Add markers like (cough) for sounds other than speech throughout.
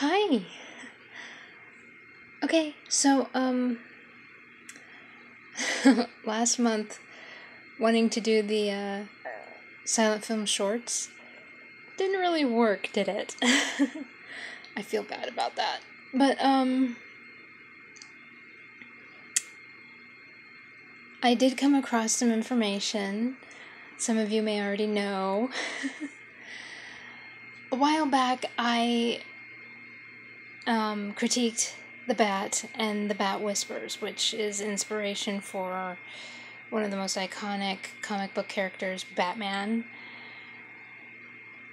Hi. Okay, so um (laughs) last month wanting to do the uh silent film shorts didn't really work, did it? (laughs) I feel bad about that. But um I did come across some information. Some of you may already know. (laughs) A while back I um, critiqued The Bat and The Bat Whispers, which is inspiration for one of the most iconic comic book characters, Batman.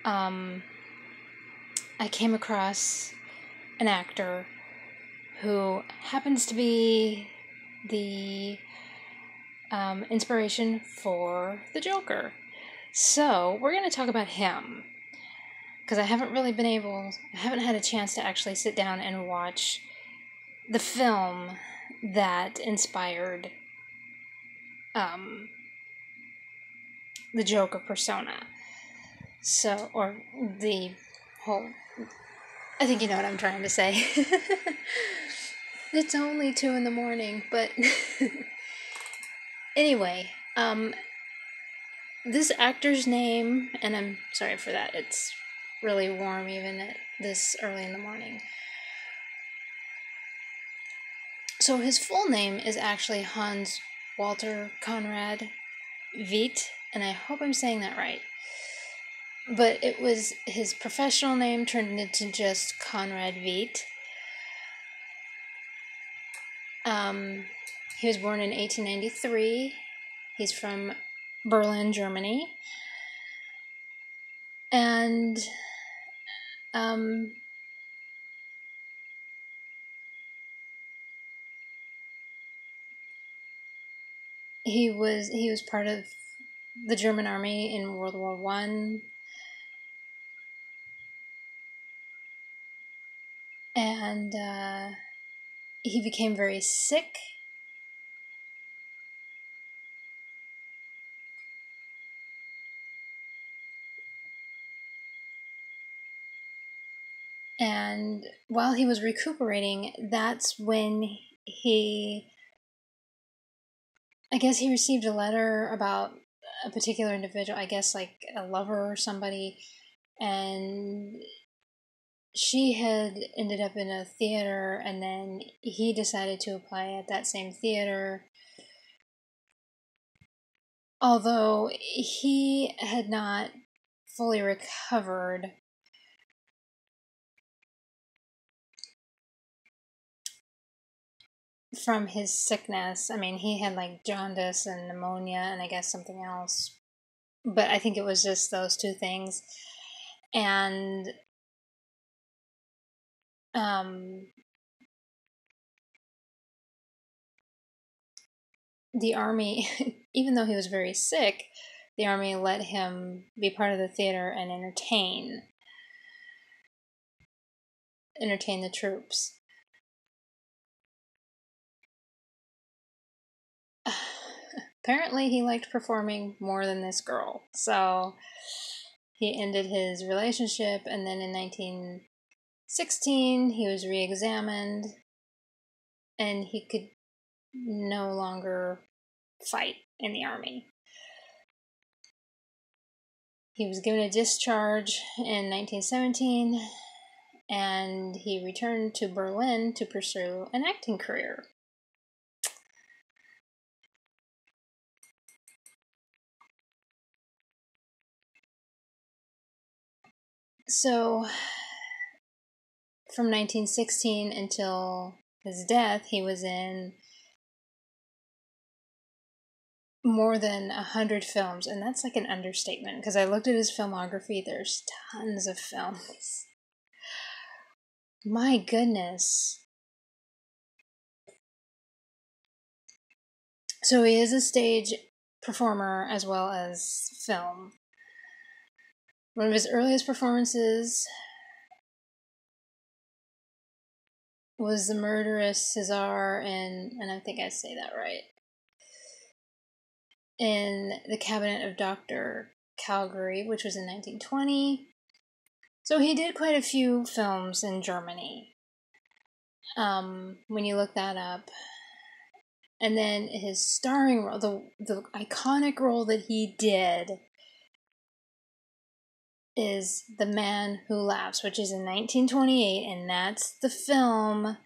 Um, I came across an actor who happens to be the um, inspiration for the Joker. So, we're going to talk about him because I haven't really been able, I haven't had a chance to actually sit down and watch the film that inspired um, the Joker persona. So, or the whole. I think you know what I'm trying to say. (laughs) it's only two in the morning, but (laughs) anyway, um, this actor's name, and I'm sorry for that. It's really warm even at this early in the morning. So his full name is actually Hans Walter Conrad Veidt, and I hope I'm saying that right. But it was his professional name turned into just Conrad Veidt. Um, he was born in 1893. He's from Berlin, Germany. And um, he was he was part of the German army in World War One. And uh, he became very sick And while he was recuperating, that's when he, I guess he received a letter about a particular individual, I guess like a lover or somebody, and she had ended up in a theater, and then he decided to apply at that same theater. Although he had not fully recovered from his sickness. I mean, he had like jaundice and pneumonia and I guess something else. But I think it was just those two things. And um the army (laughs) even though he was very sick, the army let him be part of the theater and entertain entertain the troops. Apparently he liked performing more than this girl. So he ended his relationship, and then in 1916, he was re examined and he could no longer fight in the army. He was given a discharge in 1917 and he returned to Berlin to pursue an acting career. So, from 1916 until his death, he was in more than a hundred films, and that's like an understatement because I looked at his filmography. There's tons of films. My goodness. So he is a stage performer as well as film. One of his earliest performances was the murderous Cesar in, and I think I say that right, in the cabinet of Dr. Caligari, which was in 1920. So he did quite a few films in Germany. Um, when you look that up. And then his starring role, the, the iconic role that he did is The Man Who Laughs, which is in 1928, and that's the film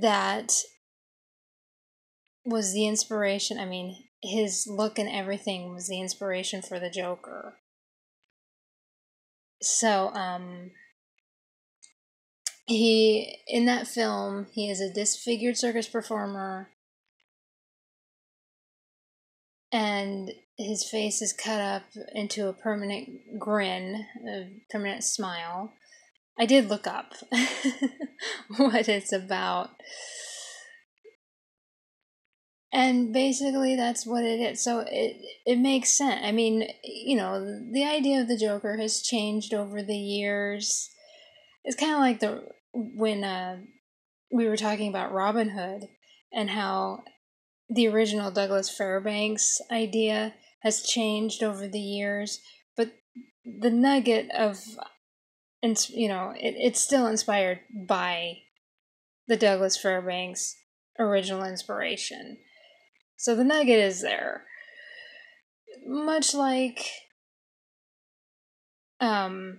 that was the inspiration. I mean, his look and everything was the inspiration for the Joker. So, um, he in that film he is a disfigured circus performer and his face is cut up into a permanent grin a permanent smile. I did look up (laughs) what it's about. And basically that's what it is. So it it makes sense. I mean you know the idea of the joker has changed over the years. It's kind of like the when uh, we were talking about Robin Hood and how the original Douglas Fairbanks idea has changed over the years, but the nugget of, you know, it, it's still inspired by the Douglas Fairbanks original inspiration. So the nugget is there. Much like um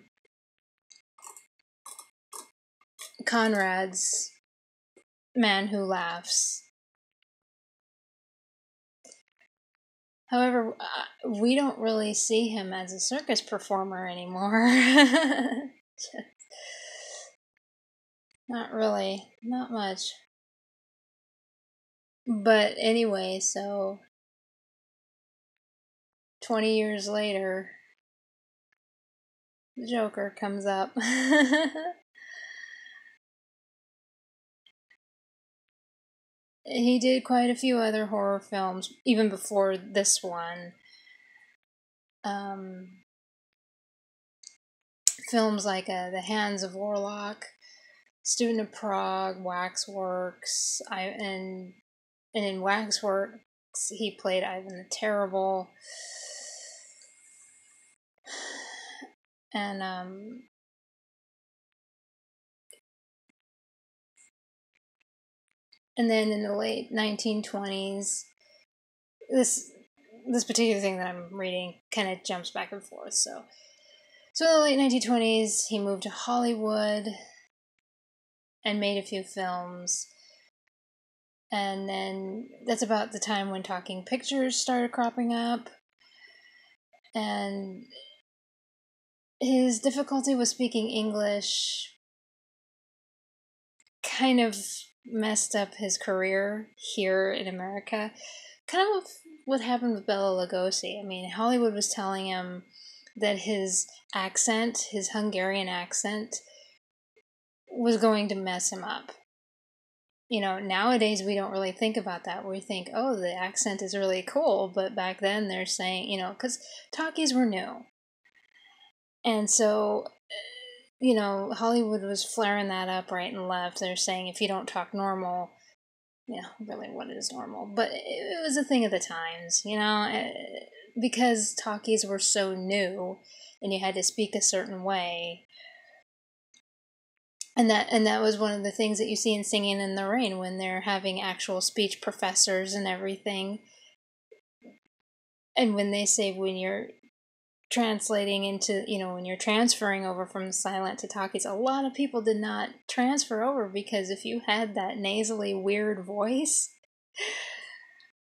Conrad's Man Who Laughs. However, uh, we don't really see him as a circus performer anymore. (laughs) not really, not much. But anyway, so 20 years later, the Joker comes up. (laughs) he did quite a few other horror films even before this one. Um, films like uh, The Hands of Orlac, Student of Prague, Waxworks, I and and in Waxworks he played Ivan the Terrible. (sighs) And um, and then in the late 1920s this this particular thing that i'm reading kind of jumps back and forth so. So in the late 1920s he moved to hollywood and made a few films. And then that's about the time when talking pictures started cropping up. And his difficulty with speaking english kind of messed up his career here in America. Kind of what happened with Bela Lugosi. I mean, Hollywood was telling him that his accent, his Hungarian accent, was going to mess him up. You know, nowadays we don't really think about that. We think, oh, the accent is really cool. But back then they're saying, you know, because talkies were new. And so you know, Hollywood was flaring that up right and left. They're saying if you don't talk normal, yeah, really, what is normal? But it, was a thing of the times, you know, eh, because talkies were so new and you had to speak a certain way. And that and that was one of the things that you see in Singing in the Rain when they're having actual speech professors and everything. And when they say when you're translating into you know when you're transferring over from silent to talkies a lot of people did not transfer over because if you had that nasally weird voice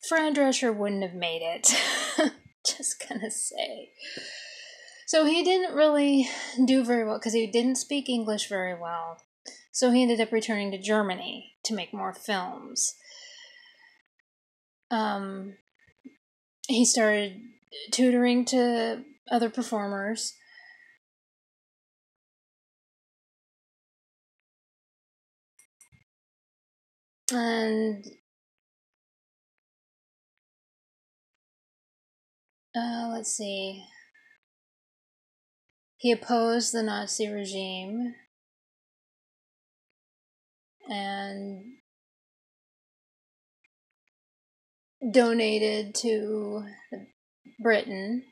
fran drescher wouldn't have made it. (laughs) Just gonna say. So he didn't really do very well because he didn't speak english very well. So he ended up returning to germany to make more films. Um, he started tutoring to other performers. And uh, let's see. He opposed the Nazi regime and donated to Britain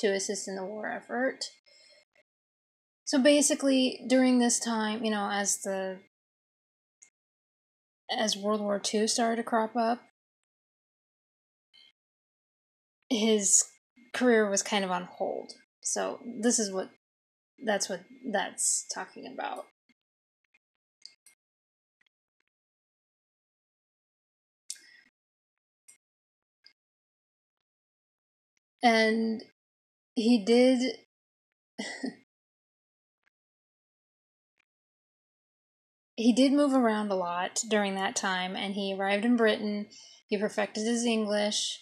to assist in the war effort. So basically, during this time, you know, as the as World War II started to crop up, his career was kind of on hold. So this is what that's what that's talking about. And he did (laughs) he did move around a lot during that time and he arrived in Britain. He perfected his English.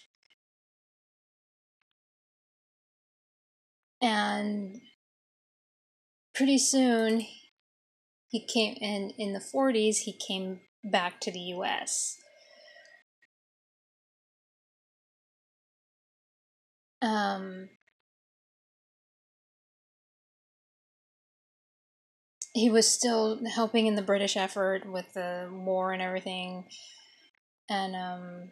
And pretty soon he came in in the 40s he came back to the US. Um he was still helping in the British effort with the war and everything. And um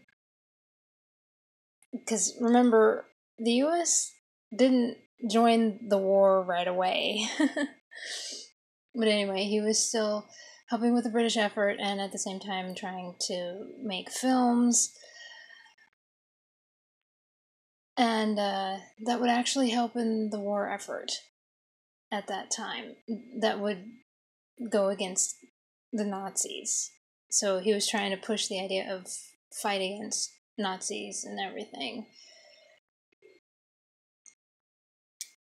cuz remember the US didn't join the war right away. (laughs) but anyway, he was still helping with the British effort and at the same time trying to make films. And uh, that would actually help in the war effort at that time that would go against the Nazis. So he was trying to push the idea of fight against Nazis and everything.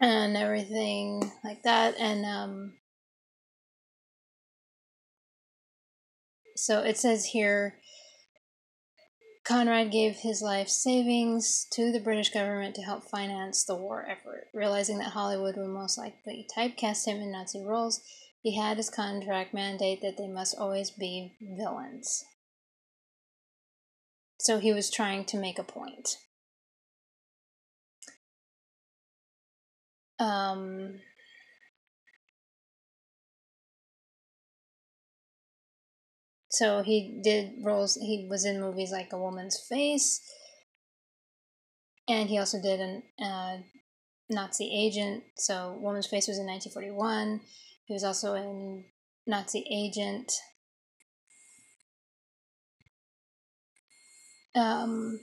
And everything like that. And um, so it says here Conrad gave his life savings to the British government to help finance the war effort. Realizing that Hollywood would most likely typecast him in Nazi roles, he had his contract mandate that they must always be villains. So he was trying to make a point. Um, So he did roles, he was in movies like A Woman's Face, and he also did a uh, Nazi agent. So Woman's Face was in 1941. He was also in Nazi Agent. Um,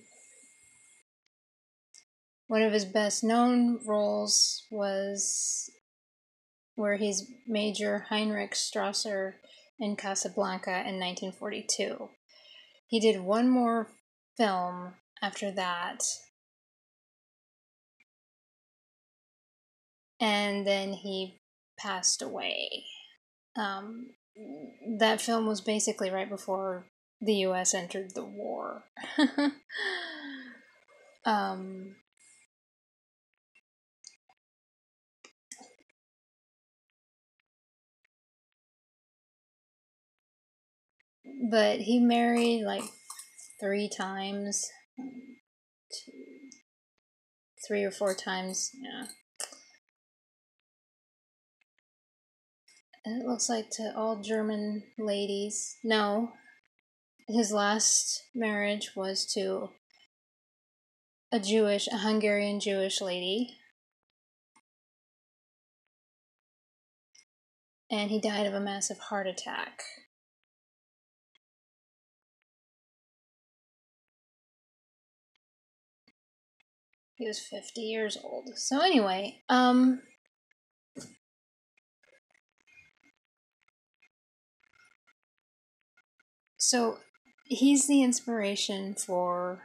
one of his best known roles was where he's Major Heinrich Strasser in Casablanca in 1942. He did one more film after that. And then he passed away. Um, that film was basically right before the US entered the war. (laughs) um, but he married like three times, three or four times. Yeah. And it looks like to all German ladies. No, his last marriage was to a Jewish, a Hungarian Jewish lady. And he died of a massive heart attack. He was 50 years old. So anyway, um So he's the inspiration for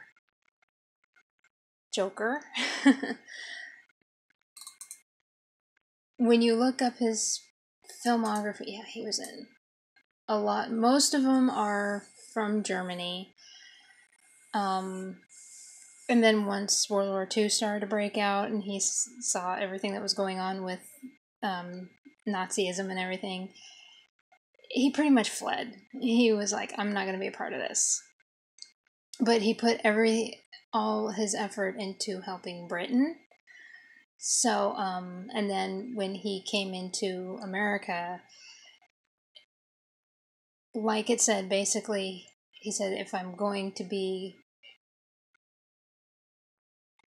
Joker. (laughs) when you look up his filmography, yeah, he was in a lot. Most of them are from Germany. Um, and then once World War II started to break out, and he saw everything that was going on with um, Nazism and everything, he pretty much fled. He was like, "I'm not going to be a part of this." But he put every all his effort into helping Britain. So, um, and then when he came into America, like it said, basically, he said, if I'm going to be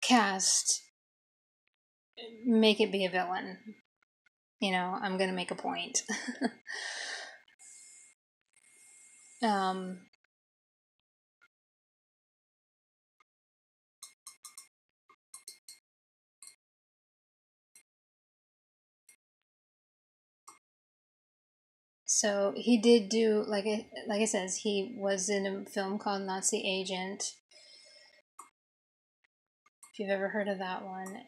cast make it be a villain. You know, I'm gonna make a point. (laughs) um, So he did do like I, like I says he was in a film called Nazi Agent. If you've ever heard of that one,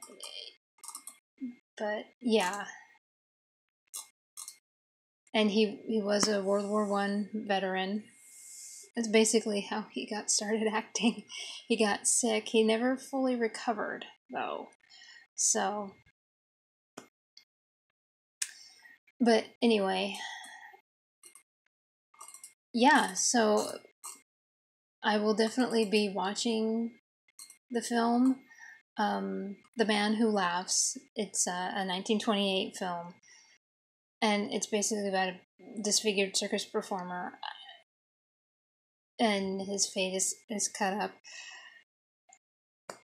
but yeah, and he he was a World War One veteran. That's basically how he got started (laughs) acting. He got sick. He never fully recovered though, so. But anyway, yeah, so I will definitely be watching the film, um, The Man Who Laughs. It's a, a 1928 film, and it's basically about a disfigured circus performer, and his fate is, is cut up.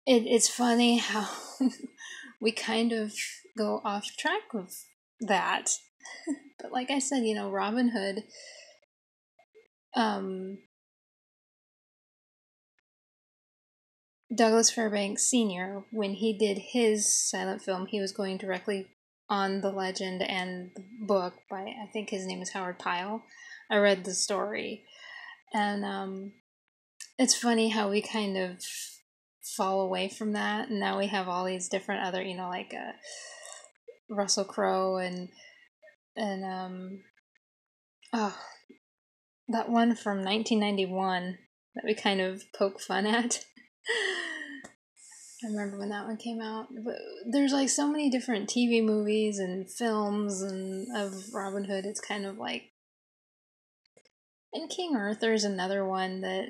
It, it's funny how (laughs) we kind of go off track with that. (laughs) but like I said, you know, Robin Hood um, Douglas Fairbanks Sr., when he did his silent film, he was going directly on the legend and the book by, I think his name is Howard Pyle. I read the story. And um, it's funny how we kind of fall away from that. And now we have all these different other, you know, like uh, Russell Crowe and, and, um, oh, that one from 1991 that we kind of poke fun at. (laughs) (sighs) I remember when that one came out. But there's like so many different TV movies and films and of Robin Hood. It's kind of like and King Arthur is another one that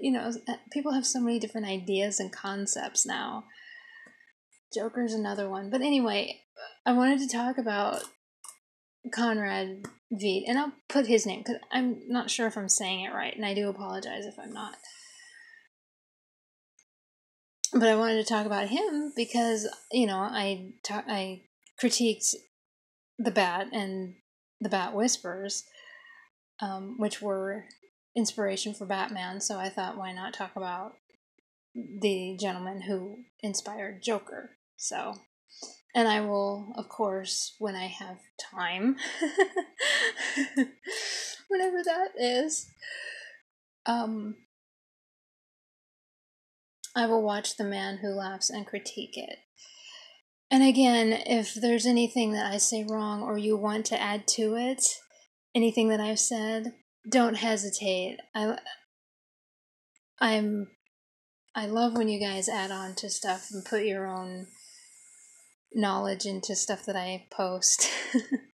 you know uh, people have so many different ideas and concepts now. Joker's another one. But anyway, I wanted to talk about Conrad Veidt, and I'll put his name because I'm not sure if I'm saying it right, and I do apologize if I'm not. But I wanted to talk about him because you know I ta- I critiqued the Bat and the Bat Whispers, um, which were inspiration for Batman. So I thought, why not talk about the gentleman who inspired Joker? So and I will, of course, when I have time, (laughs) whenever that is, um, I will watch The Man Who Laughs and critique it. And again, if there's anything that I say wrong or you want to add to it, anything that I've said, don't hesitate. I I'm I love when you guys add on to stuff and put your own knowledge into stuff that I post. (laughs)